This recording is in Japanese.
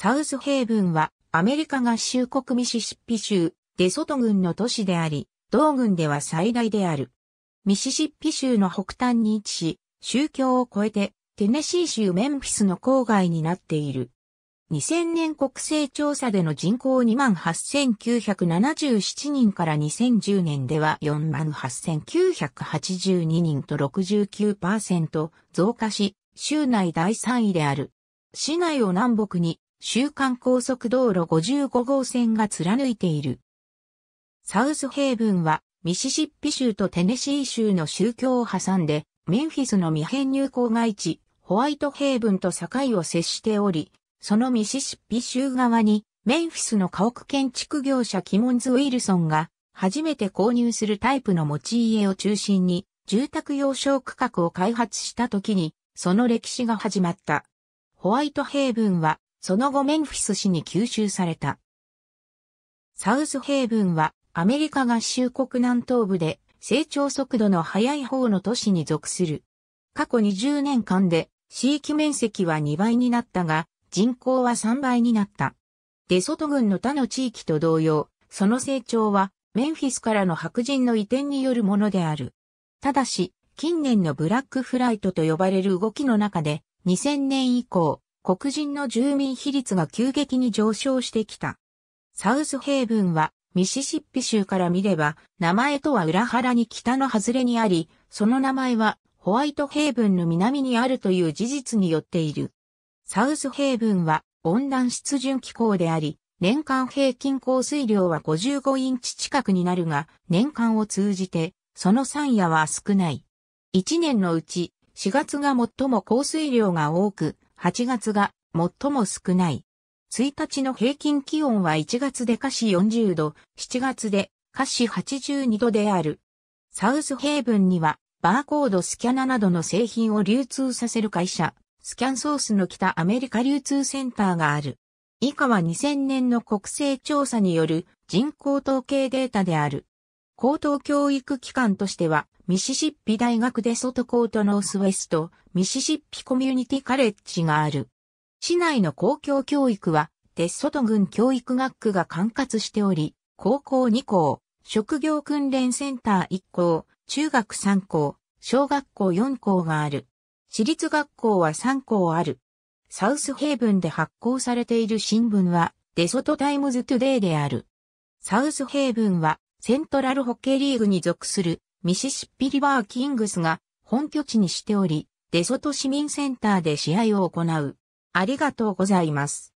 サウスヘイブンはアメリカ合衆国ミシシッピ州デソト郡の都市であり、同郡では最大である。ミシシッピ州の北端に位置し、宗教を超えてテネシー州メンフィスの郊外になっている。2000年国勢調査での人口28,977人から2010年では48,982人と69%増加し、州内第3位である。市内を南北に週間高速道路55号線が貫いている。サウスヘイブンはミシシッピ州とテネシー州の宗教を挟んでメンフィスの未編入郊外地ホワイトヘイブンと境を接しており、そのミシシッピ州側に、メンフィスの家屋建築業者キモンズ・ウィルソンが、初めて購入するタイプの持ち家を中心に、住宅用小区画を開発した時に、その歴史が始まった。ホワイトヘイブンは、その後メンフィス市に吸収された。サウスヘイブンは、アメリカ合衆国南東部で、成長速度の速い方の都市に属する。過去20年間で、地域面積は2倍になったが、人口は3倍になった。デソト郡の他の地域と同様、その成長はメンフィスからの白人の移転によるものである。ただし、近年のブラックフライトと呼ばれる動きの中で、2000年以降、黒人の住民比率が急激に上昇してきた。サウスヘイブンは、ミシシッピ州から見れば、名前とは裏腹に北の外れにあり、その名前はホワイトヘイブンの南にあるという事実によっている。サウスヘイブンは温暖湿潤気候であり、年間平均降水量は55インチ近くになるが、年間を通じて、その山野は少ない。1年のうち、4月が最も降水量が多く、8月が最も少ない。1日の平均気温は1月で下肢40度、7月で下肢82度である。サウスヘイブンには、バーコードスキャナなどの製品を流通させる会社、スキャンソースの北アメリカ流通センターがある。以下は2000年の国勢調査による人口統計データである。高等教育機関としては、ミシシッピ大学デソト校とノースウェスト、ミシシッピコミュニティカレッジがある。市内の公共教育は、デソト郡教育学区が管轄しており、高校2校、職業訓練センター1校、中学3校、小学校4校がある。私立学校は3校ある。サウスヘイブンで発行されている新聞は、デソトタイムズトゥデイである。サウスヘイブンは、セントラルホッケーリーグに属するミシシッピリバーキングスが本拠地にしており、デソト市民センターで試合を行う。ありがとうございます。